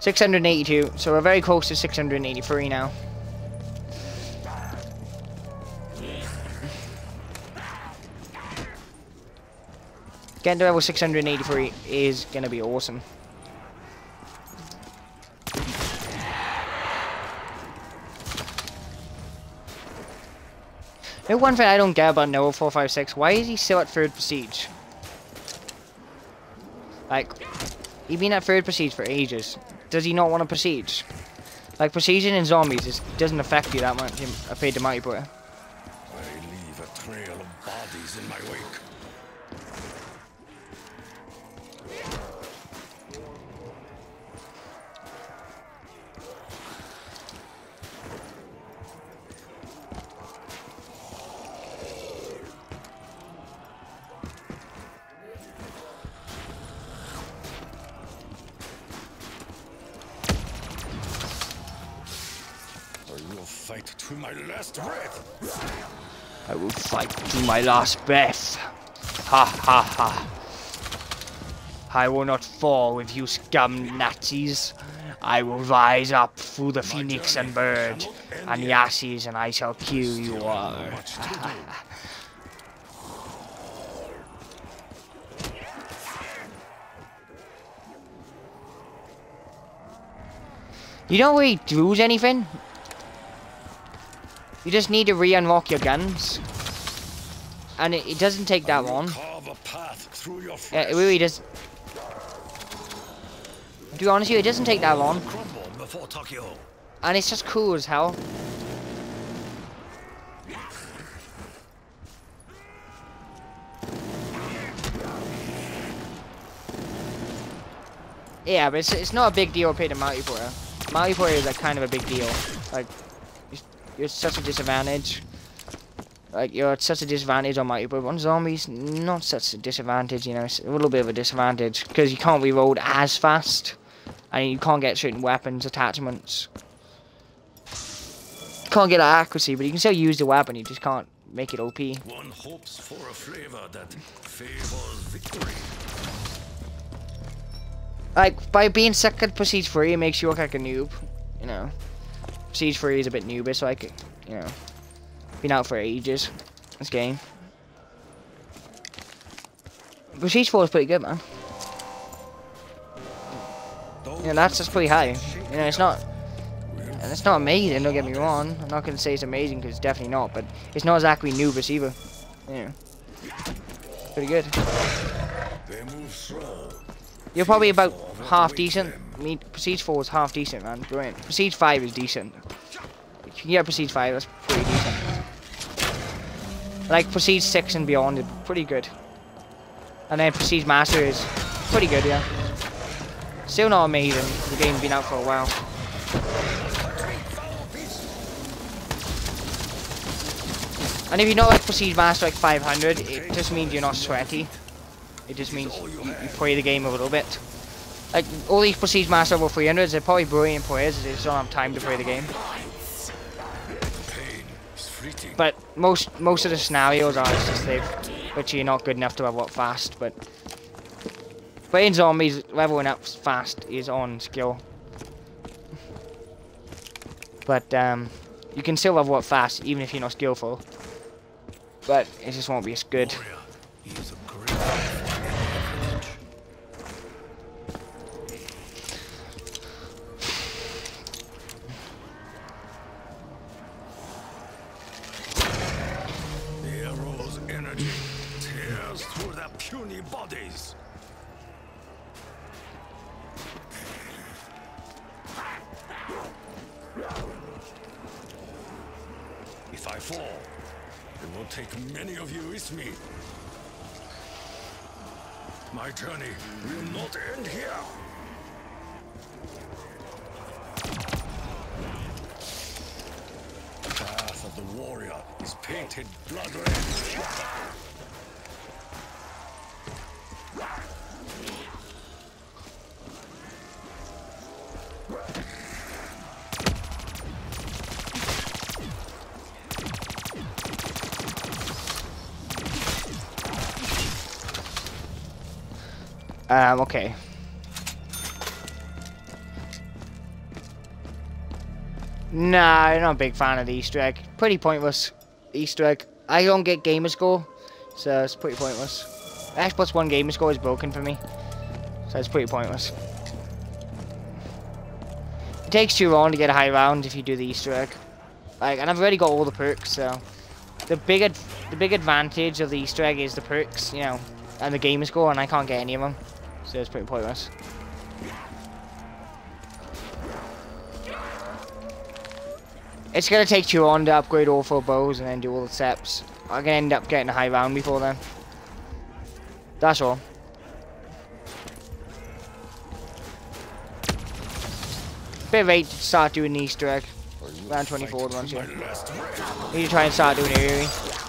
Six hundred eighty-two, so we're very close to six hundred eighty-three now. Getting to level 683 is going to be awesome. Know, one thing I don't get about Noah 456, why is he still at third prestige? Like, he's been at third prestige for ages. Does he not want to prestige? Like, prestiging in zombies doesn't affect you that much in paid to multiplayer. I my last breath. Ha ha ha. I will not fall with you scum Nazis. I will rise up through the phoenix and bird and the ashes and I shall kill you all. Much to do. You don't really lose anything. You just need to re-unlock your guns. And it, it doesn't take that long. Carve a path through your flesh. It really does. To be honest with you, it doesn't take that long. Crumble before Takeo. And it's just cool as hell. Yeah, but it's, it's not a big deal compared to multiplayer. Multiplayer is like kind of a big deal. Like, it's, you're such a disadvantage. Like, you're at such a disadvantage on multiplayer. On zombies, not such a disadvantage, you know, it's a little bit of a disadvantage. Because you can't reload as fast. And you can't get certain weapons attachments. Can't get accuracy, but you can still use the weapon, you just can't make it OP. One hopes for a flavor that favors victory. Like, by being second Prestige 3, it makes you look like a noob. You know. Prestige 3 is a bit noobish, like, you know. Been out for ages. This game. But Prestige 4 is pretty good, man. Yeah, that's just pretty high. You know, it's not... It's not amazing, don't get me wrong. I'm not going to say it's amazing, because it's definitely not. But it's not exactly new receiver. Yeah. Pretty good. You're probably about half decent. I mean, Prestige 4 is half decent, man. Brilliant. Prestige 5 is decent. You can get Prestige 5, that's pretty decent. Like, Prestige 6 and beyond is pretty good. And then Prestige Master is pretty good, yeah. Still not amazing. The game's been out for a while. And if you're not like Prestige Master like 500, it just means you're not sweaty. It just means you, you play the game a little bit. Like, all these Prestige Master over 300s, they're probably brilliant players, they just don't have time to play the game. Pain is fleeting. But most most of the scenarios are just they've literally not good enough to level up fast, but playing zombies leveling up fast is on skill. But um you can still level up fast even if you're not skillful. But it just won't be as good. Take many of you with me. My journey will not end here. The path of the warrior is painted blood red. Um, okay. Nah, I'm not a big fan of the Easter egg. Pretty pointless Easter egg. I don't get gamer score, so it's pretty pointless. Xbox One gamer score is broken for me, so it's pretty pointless. It takes too long to get a high round if you do the Easter egg. Like, and I've already got all the perks, so the big the big advantage of the Easter egg is the perks, you know, and the gamer score, and I can't get any of them, so it's pretty pointless. It's gonna take too long to upgrade all four bows and then do all the steps. I'm gonna end up getting a high round before then. That's all. Bit late to start doing the Easter egg. Round 24 once My here. Need to try and start doing it early.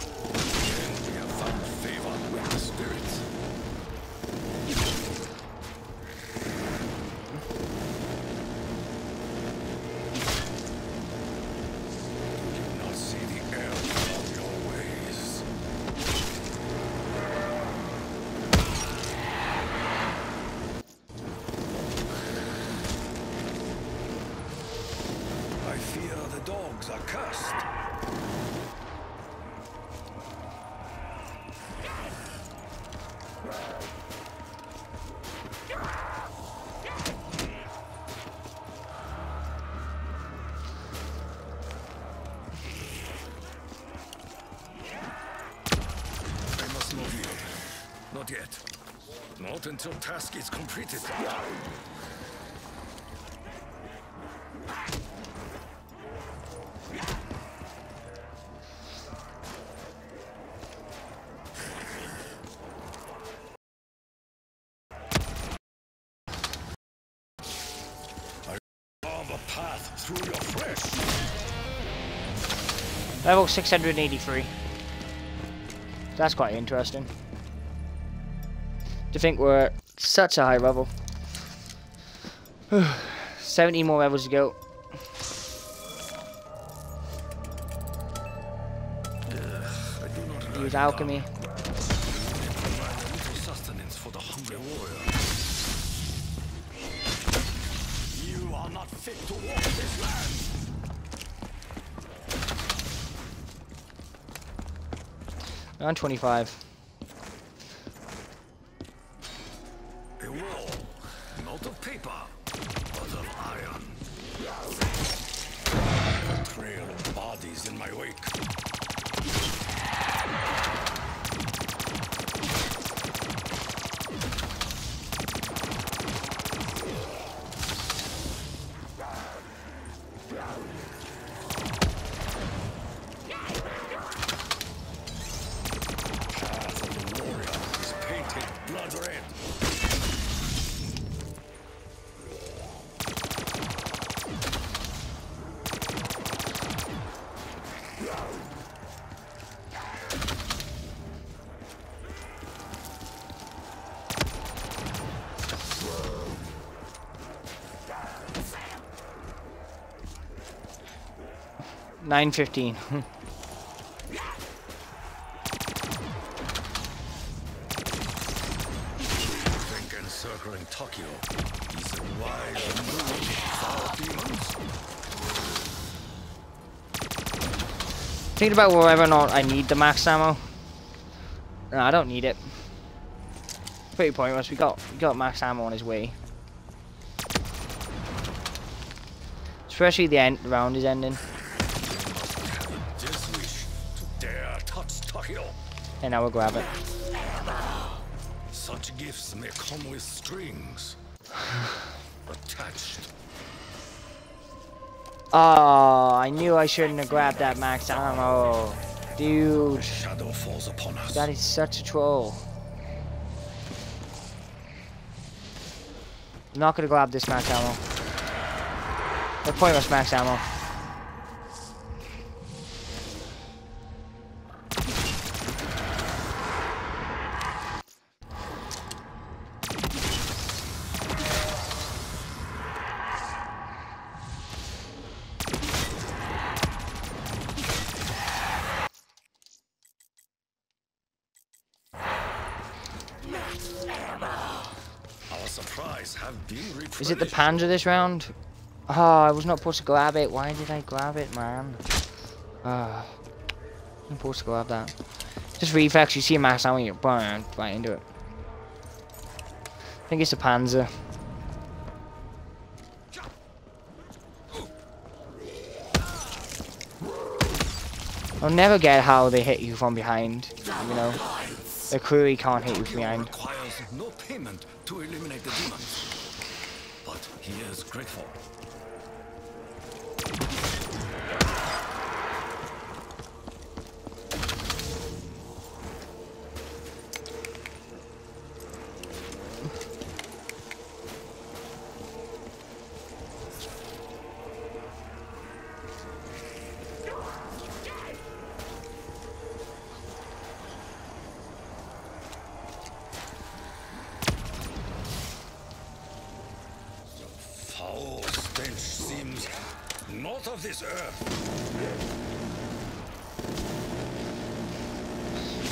Level 683. That's quite interesting. To think we're at such a high level. 70 more levels to go. I do not Use alchemy. Around 25. Think Thinking about whether or not I need the max ammo. No, I don't need it. Pretty pointless. We got we got max ammo on his way. Especially the end the round is ending. And now we'll grab it. Such gifts may come with strings attached. Oh, I knew I shouldn't have grabbed that max ammo. Dude, Shadow falls upon us. that is such a troll. I'm not gonna grab this max ammo. The pointless max ammo. Is it the Panzer this round? Oh, I was not supposed to grab it. Why did I grab it, man? Ah, I'm supposed to grab that. Just reflex, you see a max ammo, you burn right into it. I think it's the Panzer. I'll never get how they hit you from behind. You know, the crew can't hit you from behind. Grateful.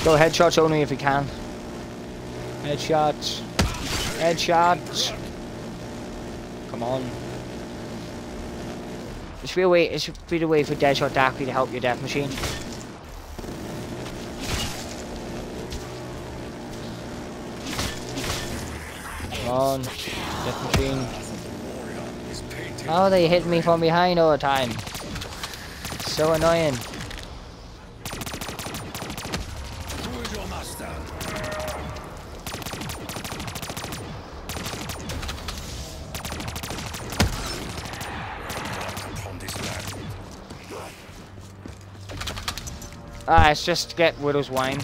Go headshots only if you can. Headshots. Headshots. Come on. It's be a way. It's be the way for Deadshot Daiquiri to help your death machine. Come on, death machine. Are they hit me from behind all the time? So annoying. Who is your master? Ah, it's just get Widow's Wine.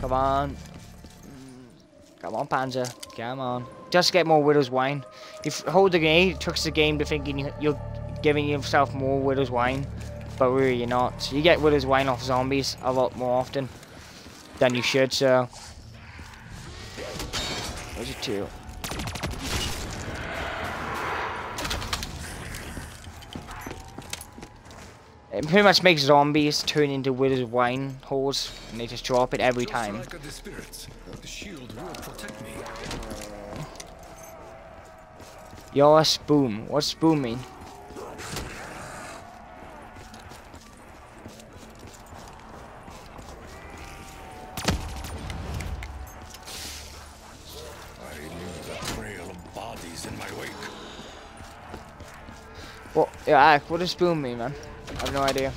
Come on. Come on, Panzer. Come on. Just get more Widow's Wine. If hold the grenade, it tricks the game to thinking you- you're giving yourself more Widow's Wine. But really you're not. You get Widow's Wine off zombies a lot more often than you should, so... Where's your two? It pretty much makes zombies turn into Widow's Wine holes, and they just drop it every time. like the spirits, the shield will protect me. You're a spoon. What's spoon mean? Yeah, Alec, what does spoon mean, man? I have no idea.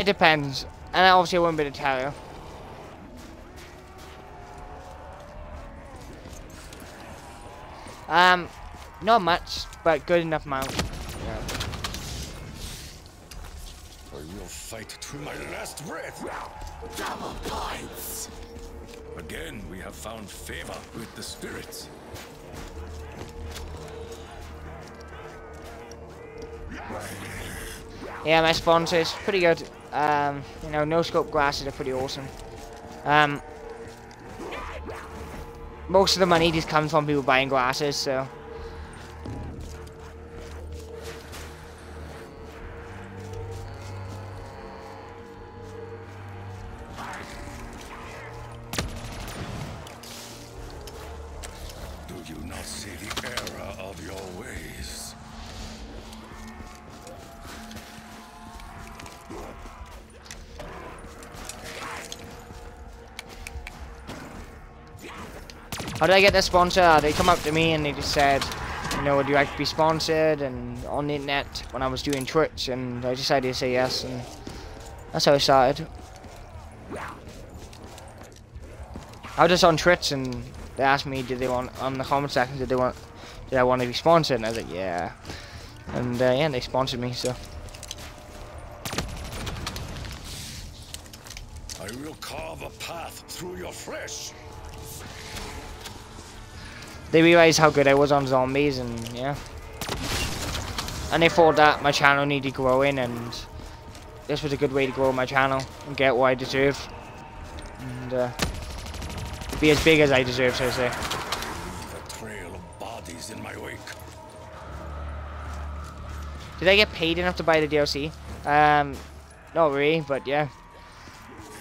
It depends. And obviously I wouldn't be able to tell you. Um, not much, but good enough amount. Yeah. I will fight to my last breath. Double points. Again, we have found favor with the spirits. Yeah, my sponsors, pretty good. Um, you know, no scope glasses are pretty awesome. Um, most of the money just comes from people buying glasses, so. Not see the error of your ways? How did I get the sponsor? They come up to me and they just said, you know, would you like to be sponsored? And on the internet when I was doing Twitch, and I decided to say yes, and that's how I started. I was just on Twitch and they asked me, did they want on the comment section, did they want, did I want to be sponsored? And I was like, yeah. And uh, yeah, they sponsored me, so. I will carve a path through your flesh. they realized how good I was on zombies and yeah. And they thought that my channel needed growing and this was a good way to grow my channel and get what I deserve. And uh, be as big as I deserve, so to say. A trail of bodies in my wake. Did I get paid enough to buy the DLC? Um, not really, but yeah.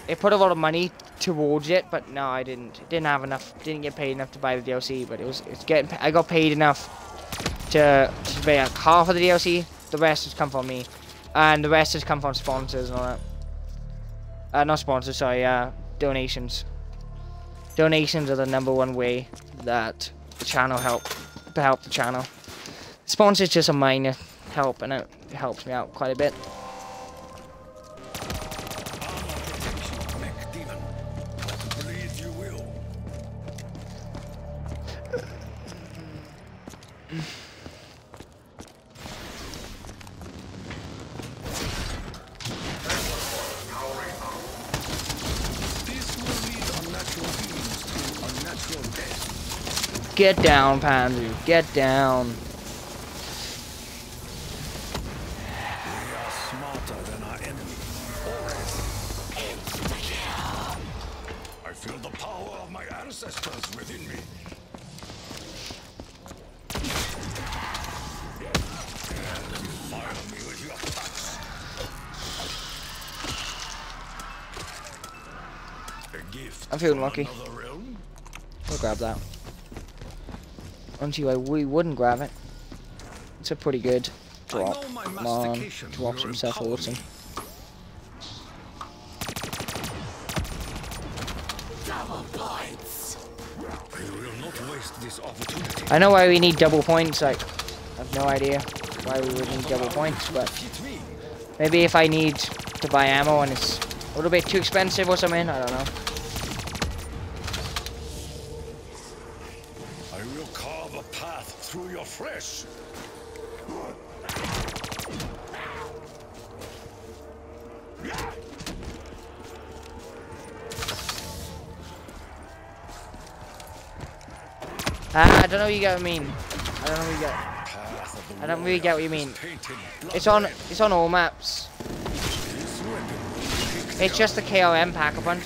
It put a lot of money towards it, but no, I didn't. Didn't have enough. Didn't get paid enough to buy the DLC, but it was. It's getting. I got paid enough to to pay like half of the DLC. The rest has come from me, and the rest has come from sponsors and all that. Uh, not sponsors, sorry. Uh, donations. Donations are the number one way that the channel help to help the channel. Sponsors just a minor help, and it helps me out quite a bit. With down, touch. Get down. I'm feeling lucky. We'll grab that. Until I we wouldn't grab it. It's a pretty good drop. know Come on, drops himself empower awesome. me. Double Double points. I will not waste this opportunity. I know why we need double points. Like, I have no idea why we would need double points, but maybe if I need to buy ammo and it's a little bit too expensive or something, I don't know. Don't know what you get what I mean. I don't know what you get. I don't really get what you mean. It's on it's on all maps. It's just the KRM Pack a Punch.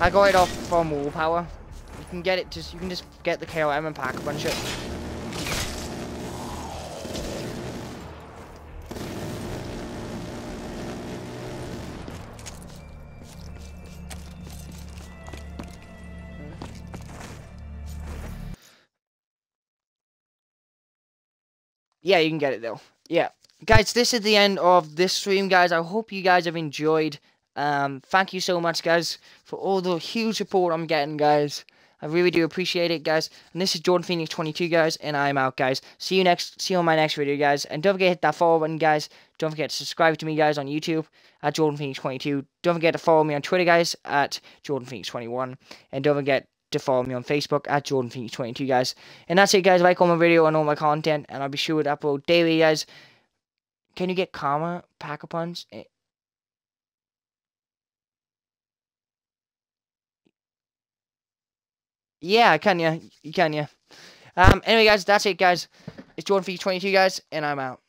I got it off from Wall Power. You can get it just you can just get the KRM and Pack a Punch of Yeah, you can get it though. Yeah. Guys, this is the end of this stream, guys. I hope you guys have enjoyed. Um, thank you so much, guys, for all the huge support I'm getting, guys. I really do appreciate it, guys. And this is Jordan Phoenix 22, guys, and I'm out, guys. See you next. See you on my next video, guys. And don't forget to hit that follow button, guys. Don't forget to subscribe to me, guys, on YouTube at Jordan Phoenix 22. Don't forget to follow me on Twitter, guys, at Jordan Phoenix 21. And don't forget to follow me on Facebook at Jordan Phoenix 22, guys. And that's it, guys. Like all my video and all my content, and I'll be sure to upload daily, guys. Can you get Karma Pack a Punch? Eh, Yeah, can ya? You can ya? Um. Anyway, guys, that's it, guys. It's Jordan Phoenix 22, guys, and I'm out.